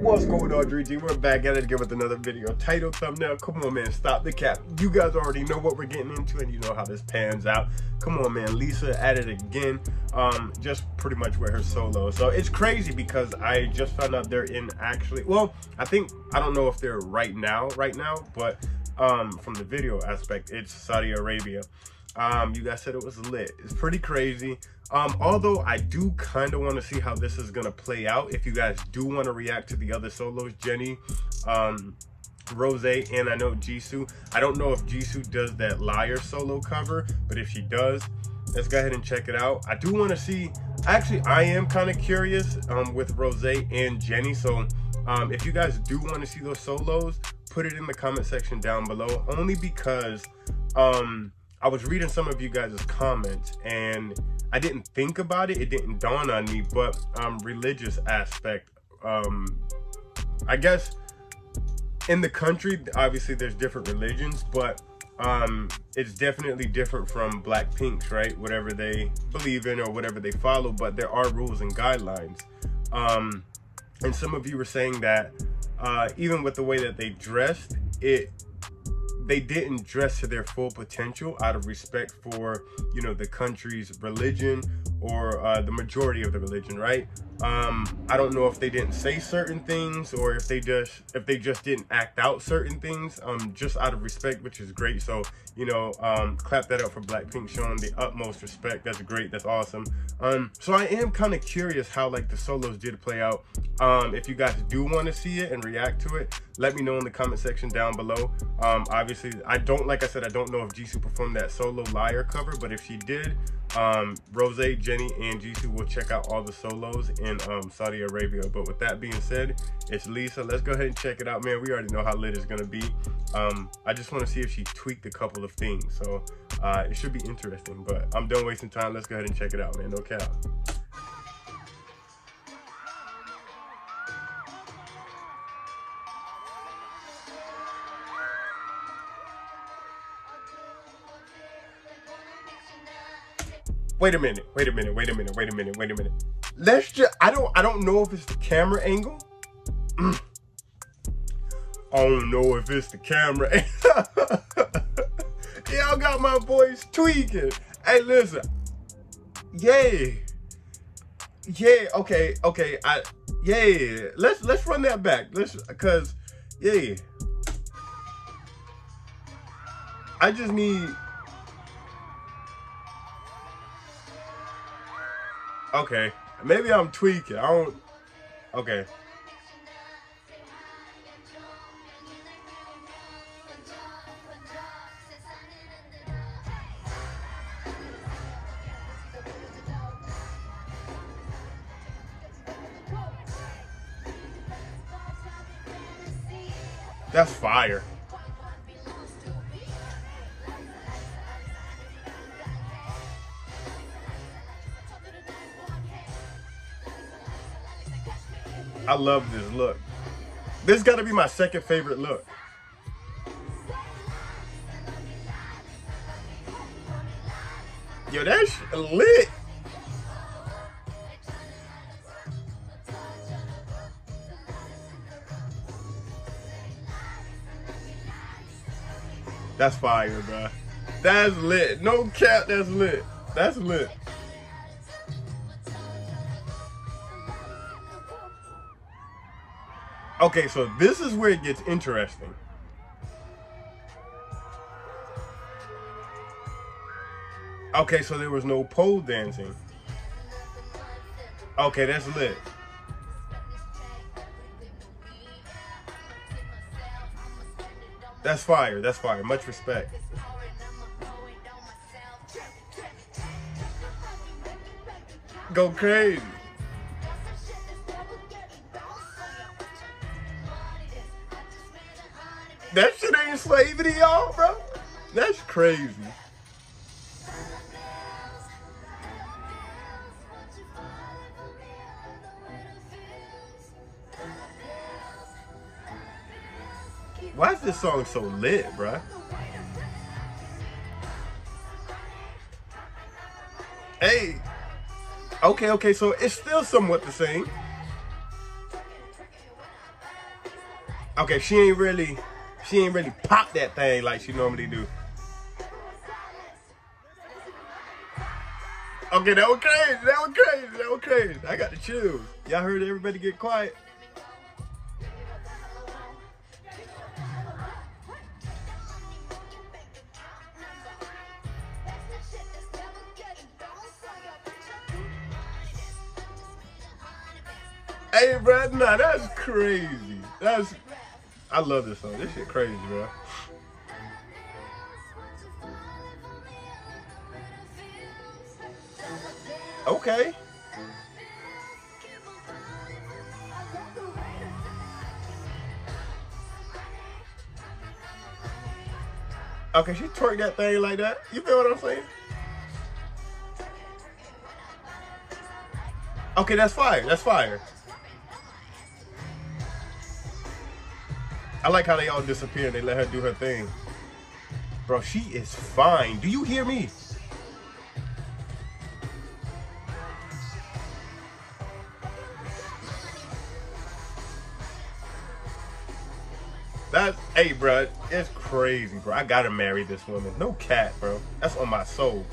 What's going on, 3G? We're back at it again with another video. Title, thumbnail, come on, man, stop the cap. You guys already know what we're getting into, and you know how this pans out. Come on, man, Lisa at it again. Um, just pretty much with her solo. So it's crazy because I just found out they're in actually, well, I think, I don't know if they're right now, right now, but um, from the video aspect, it's Saudi Arabia. Um, you guys said it was lit. It's pretty crazy. Um, although I do kind of want to see how this is gonna play out. If you guys do want to react to the other solos, Jennie, um, Rose, and I know Jisoo. I don't know if Jisoo does that liar solo cover, but if she does, let's go ahead and check it out. I do want to see. Actually, I am kind of curious um, with Rose and Jennie. So um, if you guys do want to see those solos, put it in the comment section down below. Only because um, I was reading some of you guys' comments and I didn't think about it. It didn't dawn on me, but um, religious aspect. Um, I guess in the country, obviously there's different religions, but um, it's definitely different from Black Pinks, right? Whatever they believe in or whatever they follow, but there are rules and guidelines. Um, and some of you were saying that uh, even with the way that they dressed, it they didn't dress to their full potential out of respect for you know the country's religion or uh, the majority of the religion right? Um, i don't know if they didn't say certain things or if they just if they just didn't act out certain things um, just out of respect which is great. So you know um, clap that up for blackpink showing the utmost respect. That's great. That's awesome. Um, so i am kind of curious how like the solos did play out. Um, if you guys do want to see it and react to it let me know in the comment section down below. Um, obviously I don't, like I said, I don't know if Jisoo performed that solo liar cover, but if she did, um, Rose, Jennie, and Jisoo will check out all the solos in um, Saudi Arabia. But with that being said, it's Lisa. Let's go ahead and check it out, man. We already know how lit it's gonna be. Um, I just want to see if she tweaked a couple of things, so uh, it should be interesting. But I'm done wasting time. Let's go ahead and check it out, man. No cap. Wait a minute, wait a minute, wait a minute, wait a minute, wait a minute. Let's just, I don't, I don't know if it's the camera angle. Mm. I don't know if it's the camera. Y'all got my voice tweaking. Hey, listen. Yay. Yeah, okay, okay. I yeah. Let's let's run that back. Let's cause yeah. I just need Okay. Maybe I'm tweaking. I don't. Okay. That's fire. I love this look. This got to be my second favorite look. Yo, that's lit. That's fire, bro. That's lit. No cap, that's lit. That's lit. Okay, so this is where it gets interesting. Okay, so there was no pole dancing. Okay, that's lit. That's fire. That's fire. Much respect. Go crazy. That shit ain't slavery, y'all, bro. That's crazy. Why is this song so lit, bruh? Hey. Okay, okay, so it's still somewhat the same. Okay, she ain't really, she ain't really pop that thing like she normally do. Okay, that was crazy. That was crazy. That was crazy. I got the chills. Y'all heard everybody get quiet. Hey, bro, nah, that's crazy. That's, I love this song. This shit crazy, bro. Okay. Okay, she twerked that thing like that. You feel what I'm saying? Okay, that's fire. That's fire. I like how they all disappear and they let her do her thing. Bro, she is fine. Do you hear me? That, hey, bro, it's crazy, bro. I gotta marry this woman. No cat, bro. That's on my soul.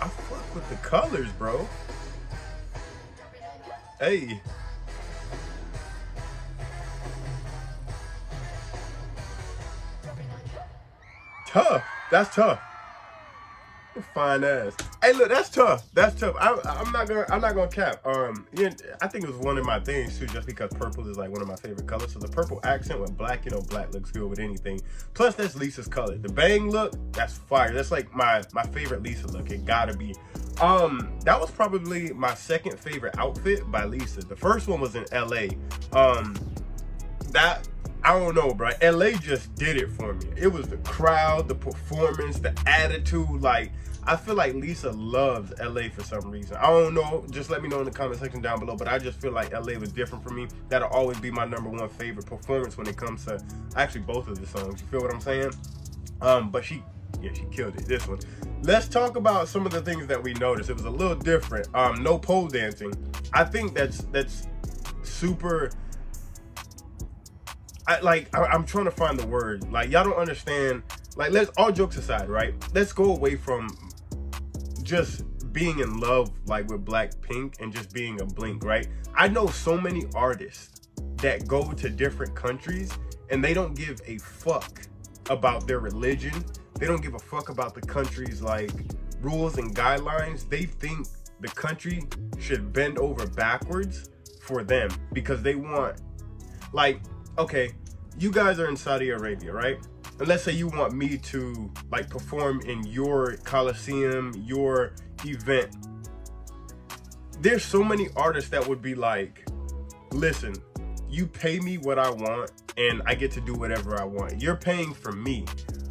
I fuck with the colors, bro. Hey. Tough. That's tough. Fine ass. Hey, look, that's tough. That's tough. I, am not gonna. I'm not gonna cap. Um, yeah, I think it was one of my things too, just because purple is like one of my favorite colors. So the purple accent with black, you know, black looks good with anything. Plus, that's Lisa's color. The bang look, that's fire. That's like my my favorite Lisa look. It gotta be. Um, that was probably my second favorite outfit by Lisa. The first one was in L.A. Um, that I don't know, bro. LA just did it for me. It was the crowd, the performance, the attitude. Like, I feel like Lisa loves LA for some reason. I don't know. Just let me know in the comment section down below. But I just feel like LA was different for me. That'll always be my number one favorite performance when it comes to actually both of the songs. You feel what I'm saying? Um, but she yeah, she killed it. This one. Let's talk about some of the things that we noticed. It was a little different. Um, no pole dancing. I think that's that's super I like I, am trying to find the word. Like y'all don't understand. Like let's all jokes aside, right? Let's go away from just being in love like with Blackpink and just being a blink, right? I know so many artists that go to different countries and they don't give a fuck about their religion. They don't give a fuck about the country's like rules and guidelines. They think the country should bend over backwards for them because they want like okay, you guys are in Saudi Arabia, right? And let's say you want me to like perform in your Coliseum, your event. There's so many artists that would be like, listen, you pay me what I want and I get to do whatever I want. You're paying for me.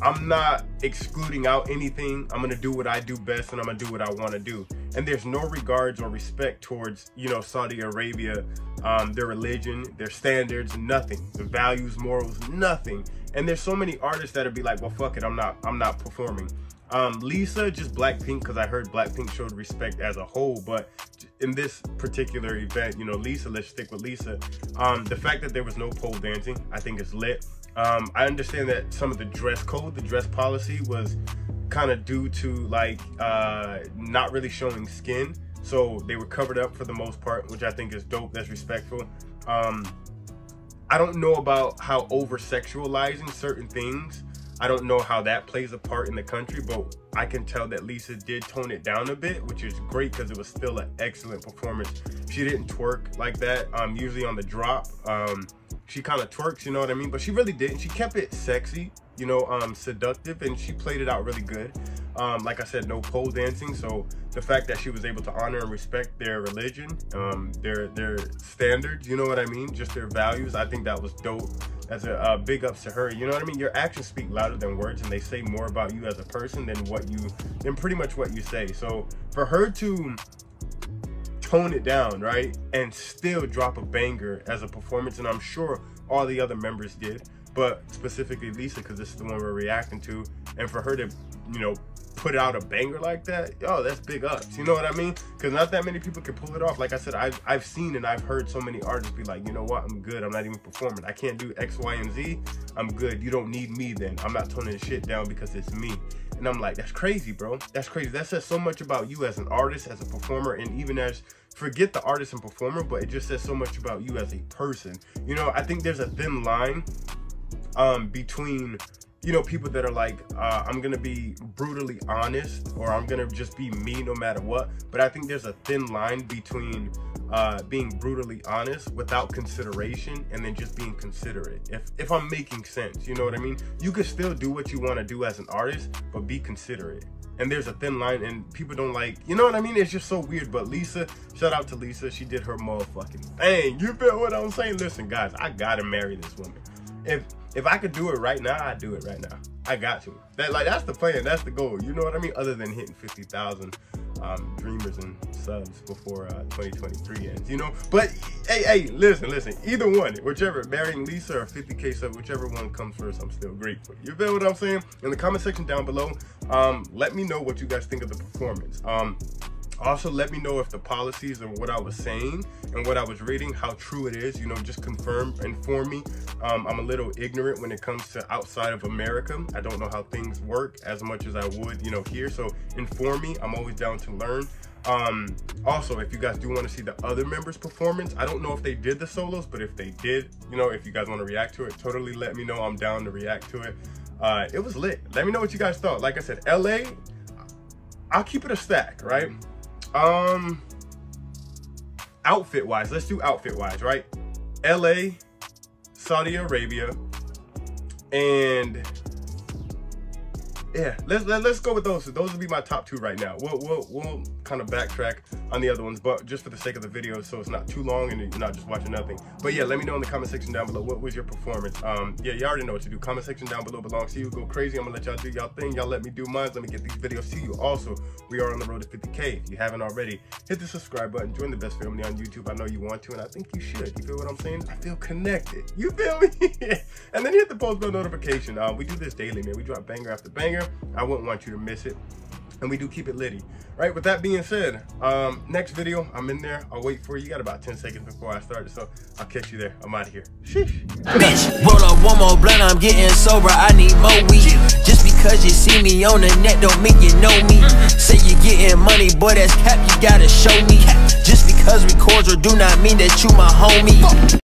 I'm not excluding out anything. I'm gonna do what I do best and I'm gonna do what I wanna do. And there's no regards or respect towards, you know, Saudi Arabia, um, their religion, their standards, nothing. The values, morals, nothing. And there's so many artists that'll be like, well, fuck it, I'm not, I'm not performing. Um, Lisa, just Blackpink, because I heard Blackpink showed respect as a whole, but in this particular event, you know, Lisa, let's stick with Lisa. Um, the fact that there was no pole dancing, I think is lit. Um, I understand that some of the dress code, the dress policy was kind of due to like uh, not really showing skin. So they were covered up for the most part, which I think is dope. That's respectful. Um, I don't know about how over sexualizing certain things. I don't know how that plays a part in the country, but I can tell that Lisa did tone it down a bit, which is great because it was still an excellent performance. She didn't twerk like that. Um, usually on the drop, um, she kind of twerks, you know what I mean? But she really didn't. She kept it sexy, you know, um, seductive, and she played it out really good. Um, like I said, no pole dancing. So the fact that she was able to honor and respect their religion, um, their their standards, you know what I mean? Just their values. I think that was dope. That's a uh, big ups to her. You know what I mean? Your actions speak louder than words, and they say more about you as a person than what you, than pretty much what you say. So for her to tone it down, right? And still drop a banger as a performance. And I'm sure all the other members did. but specifically Lisa because this is the one we're reacting to, and for her to, you know, put out a banger like that, yo, that's big ups. You know what I mean? Because not that many people can pull it off. Like I said, I've, I've seen and I've heard so many artists be like, you know what, I'm good. I'm not even performing. I can't do X, Y, and Z. I'm good. You don't need me then. I'm not toning the shit down because it's me. And I'm like, that's crazy, bro. That's crazy. That says so much about you as an artist, as a performer, and even as forget the artist and performer, but it just says so much about you as a person. You know, I think there's a thin line um, between you know people that are like uh, i'm gonna be brutally honest or i'm gonna just be me no matter what. But i think there's a thin line between uh, being brutally honest without consideration and then just being considerate if if i'm making sense you know what i mean? You can still do what you want to do as an artist but be considerate. And there's a thin line and people don't like you know what i mean? It's just so weird but lisa shout out to lisa she did her motherfucking thing. You feel what i'm saying? Listen guys i gotta marry this woman if if I could do it right now, I'd do it right now. I got to. That like that's the plan. That's the goal. You know what I mean? Other than hitting fifty thousand um, dreamers and subs before uh, 2023 ends. You know. But hey, hey, listen, listen. Either one, whichever, marrying Lisa or 50k sub, whichever one comes first, I'm still grateful. You feel what I'm saying? In the comment section down below, um, let me know what you guys think of the performance. Um, also, let me know if the policies and what I was saying and what I was reading, how true it is. You know, just confirm, inform me. Um, I'm a little ignorant when it comes to outside of America. I don't know how things work as much as I would, you know, here. So inform me. I'm always down to learn. Um, also, if you guys do want to see the other members' performance, I don't know if they did the solos, but if they did, you know, if you guys want to react to it, totally let me know. I'm down to react to it. Uh, it was lit. Let me know what you guys thought. Like I said, LA, I'll keep it a stack, right? Um, outfit wise, let's do outfit wise, right? LA, Saudi Arabia, and yeah, let's let, us let us go with those. Those would be my top two right now. We'll we'll we'll kind of backtrack on the other ones, but just for the sake of the video, so it's not too long and you're not just watching nothing. But yeah, let me know in the comment section down below what was your performance. Um, yeah, you already know what to do. Comment section down below belongs to you. Go crazy. I'm gonna let y'all do y'all thing. Y'all let me do mine. Let me get these videos to you. Also, we are on the road to 50k. If you haven't already, hit the subscribe button. Join the best family on YouTube. I know you want to, and I think you should. You feel what I'm saying? I feel connected. You feel me? and then hit the post bell notification. Uh, we do this daily, man. We drop banger after banger. I wouldn't want you to miss it and we do keep it litty. Right, with that being said, um, next video, I'm in there. I'll wait for you. You got about 10 seconds before I start, so I'll catch you there. I'm out of here. Sheesh. Bitch, roll up one more blunt, I'm getting sober, I need more weed. Just because you see me on the net don't mean you know me. Say you're getting money, boy, that's cap, you gotta show me. Just because we cordial do not mean that you my homie.